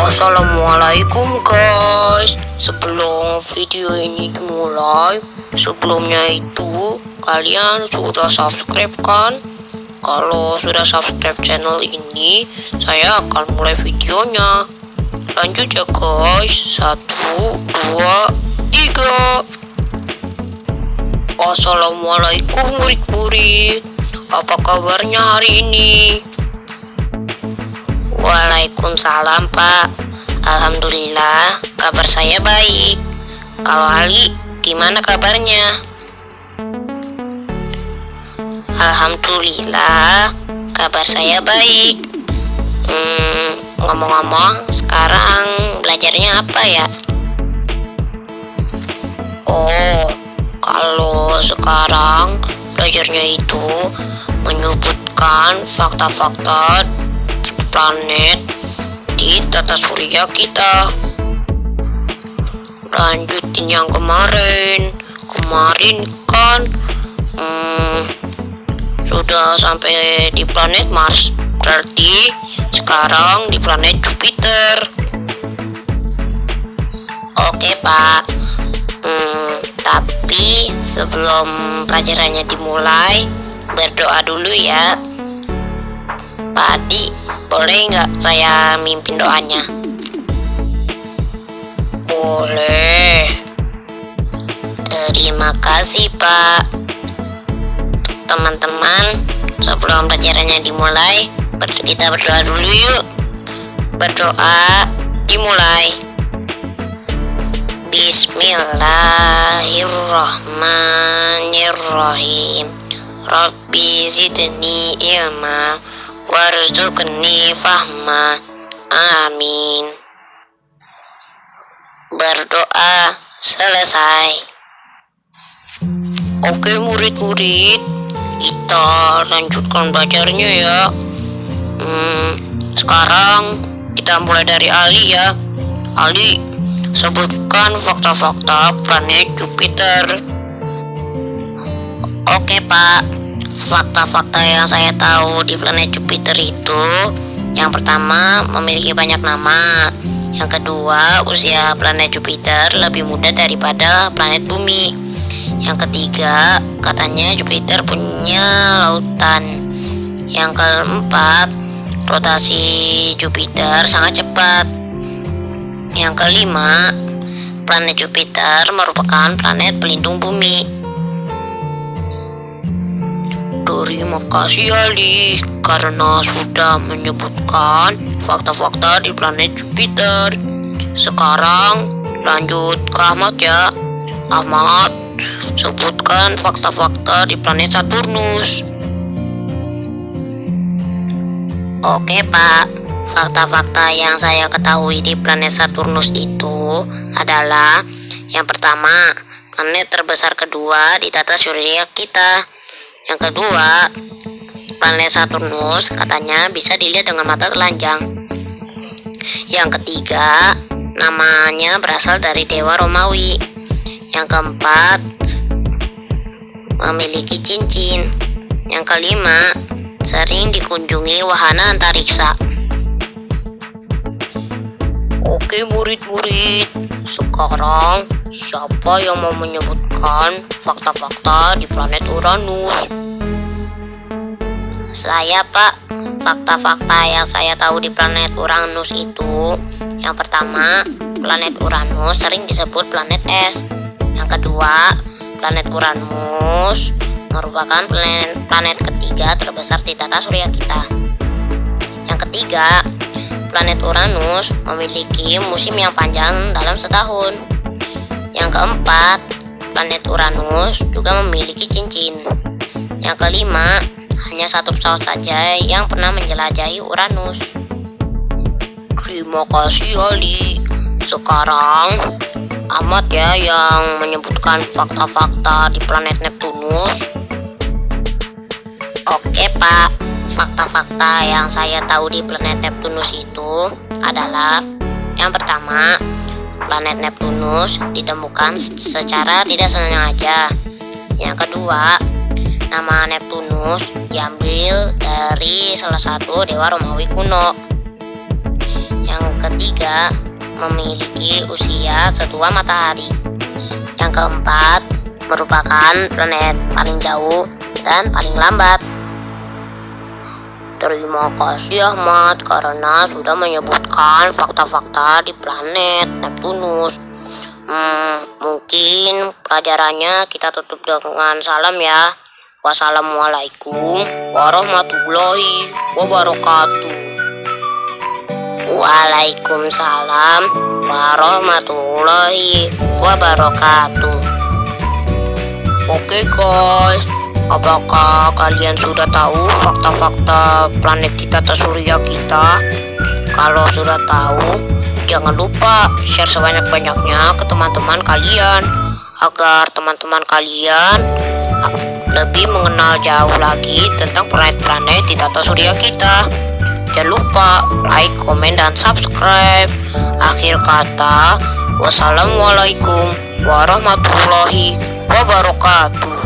Assalamualaikum guys. Sebelum video ini dimulai Sebelumnya itu Kalian sudah subscribe kan? Kalau sudah subscribe channel ini Saya akan mulai videonya. Lanjut ya guys. Satu, dua, tiga. Assalamualaikum murid-murid. Apa kabarnya hari ini? Waalaikumsalam Pak Alhamdulillah kabar saya baik Kalau Ali gimana kabarnya? Alhamdulillah kabar saya baik hmm, Ngomong-ngomong sekarang belajarnya apa ya? Oh kalau sekarang belajarnya itu menyebutkan fakta-fakta planet tata surya kita. Lanjutin yang kemarin. Kemarin kan hmm, sudah sampai di planet Mars. Berarti sekarang di planet Jupiter. Oke pak. Hmm, tapi sebelum pelajarannya dimulai berdoa dulu ya Pak Adi boleh nggak saya mimpin doanya? Boleh. Terima kasih Pak. Teman-teman, sebelum pelajarannya dimulai, kita berdoa dulu yuk. Berdoa dimulai. Bismillahirrahmanirrahim. Rabbi zidni ilma warzuqni fahma. Amin. Berdoa selesai. Oke murid-murid. Kita lanjutkan belajarnya ya. Hmm, sekarang kita mulai dari Ali ya. Ali sebutkan fakta-fakta planet Jupiter. Oke pak fakta-fakta yang saya tahu di planet Jupiter itu yang pertama memiliki banyak nama. Yang kedua usia planet Jupiter lebih muda daripada planet bumi. Yang ketiga katanya Jupiter punya lautan. Yang keempat rotasi Jupiter sangat cepat. Yang kelima planet Jupiter merupakan planet pelindung bumi Terima kasih Ali karena sudah menyebutkan fakta-fakta di planet Jupiter. Sekarang lanjut ke Ahmad ya. Ahmad, sebutkan fakta-fakta di planet Saturnus. Oke Pak, fakta-fakta yang saya ketahui di planet Saturnus itu adalah yang pertama, planet terbesar kedua di tata surya kita. Yang kedua, planet Saturnus katanya bisa dilihat dengan mata telanjang. Yang ketiga, namanya berasal dari dewa Romawi. Yang keempat, memiliki cincin. Yang kelima, sering dikunjungi wahana antariksa. Oke murid-murid, sekarang siapa yang mau menyebutkan fakta-fakta di planet Uranus? Saya pak, fakta-fakta yang saya tahu di planet Uranus itu Yang pertama, planet Uranus sering disebut planet es Yang kedua, planet Uranus merupakan planet, planet ketiga terbesar di tata surya kita. Yang ketiga, planet Uranus memiliki musim yang panjang dalam setahun Yang keempat, planet Uranus juga memiliki cincin Yang kelima, hanya satu pesawat saja yang pernah menjelajahi Uranus. Terima kasih Ali. Sekarang Ahmad ya yang menyebutkan fakta-fakta di planet Neptunus. Oke Pak, fakta-fakta yang saya tahu di planet Neptunus itu adalah yang pertama, planet Neptunus ditemukan secara tidak sengaja. Yang kedua, Nama Neptunus diambil dari salah satu dewa Romawi kuno. Yang ketiga, memiliki usia setua matahari. Yang keempat, merupakan planet paling jauh dan paling lambat. Terima kasih Ahmad karena sudah menyebutkan fakta-fakta di planet Neptunus. Hmm, mungkin pelajarannya kita tutup dengan salam ya. Wassalamualaikum warahmatullahi wabarakatuh. Waalaikumsalam warahmatullahi wabarakatuh. Oke guys, apakah kalian sudah tahu fakta-fakta planet kita atau surya kita? Kalau sudah tahu, jangan lupa share sebanyak-banyaknya ke teman-teman kalian agar teman-teman kalian lebih mengenal jauh lagi tentang planet-planet di tata surya kita. Jangan lupa like, komen, dan subscribe. Akhir kata, wassalamualaikum warahmatullahi wabarakatuh.